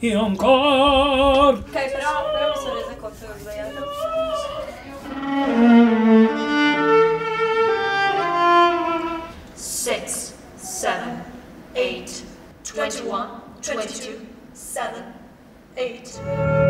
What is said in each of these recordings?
e ancora. Ok, però, però mi sono resa conto che ho. Six, seven, eight, twenty-one, twenty-two, seven, eight.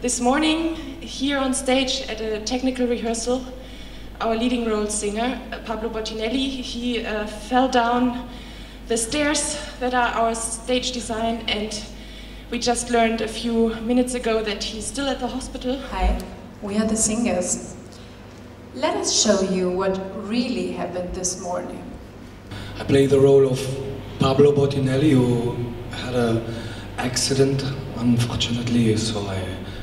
This morning, here on stage at a technical rehearsal, our leading role singer, Pablo Bottinelli, he uh, fell down the stairs that are our stage design, and we just learned a few minutes ago that he's still at the hospital. Hi, we are the singers. Let us show you what really happened this morning. I play the role of Pablo Bottinelli, who had an accident, unfortunately, so I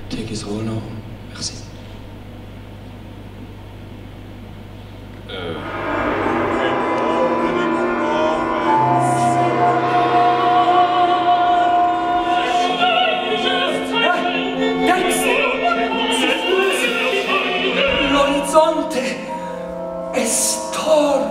take his role now. horizonte. Estoy